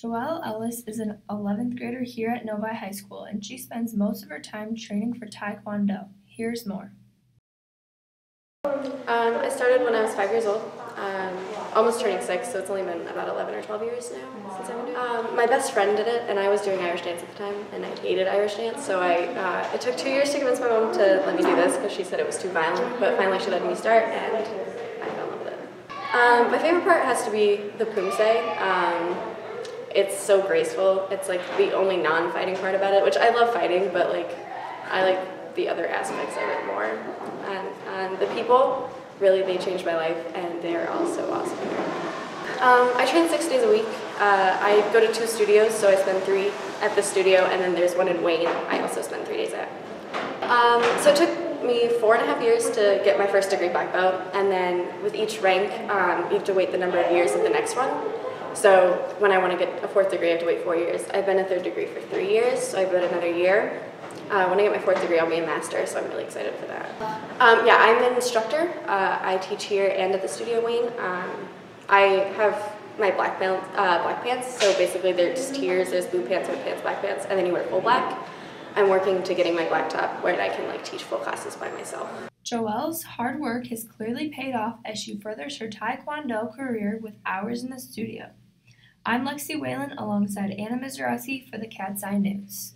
Joelle Ellis is an 11th grader here at Novi High School and she spends most of her time training for Taekwondo. Here's more. Um, I started when I was five years old, um, almost turning six, so it's only been about 11 or 12 years now since I've been doing it. Um, my best friend did it, and I was doing Irish dance at the time, and I hated Irish dance, so I, uh, it took two years to convince my mom to let me do this because she said it was too violent, but finally she let me start, and I fell in love with it. Um, my favorite part has to be the poomsae. It's so graceful. It's like the only non-fighting part about it, which I love fighting, but like I like the other aspects of it more. And, and the people, really, they changed my life, and they're all so awesome. Um, I train six days a week. Uh, I go to two studios, so I spend three at the studio, and then there's one in Wayne. I also spend three days at. Um, so it took me four and a half years to get my first degree black belt, and then with each rank, um, you have to wait the number of years of the next one. So when I want to get a fourth degree, I have to wait four years. I've been a third degree for three years, so I've got another year. Uh, when I get my fourth degree, I'll be a master, so I'm really excited for that. Um, yeah, I'm an instructor. Uh, I teach here and at the Studio wing. Um, I have my black, belt, uh, black pants, so basically they're just tiers. There's blue pants, white pants, black pants, and then you wear full black. I'm working to getting my black top where I can like teach full classes by myself. Joelle's hard work has clearly paid off as she furthers her Taekwondo career with hours in the studio. I'm Lexi Whalen alongside Anna Mizerowski for the Cat's Eye News.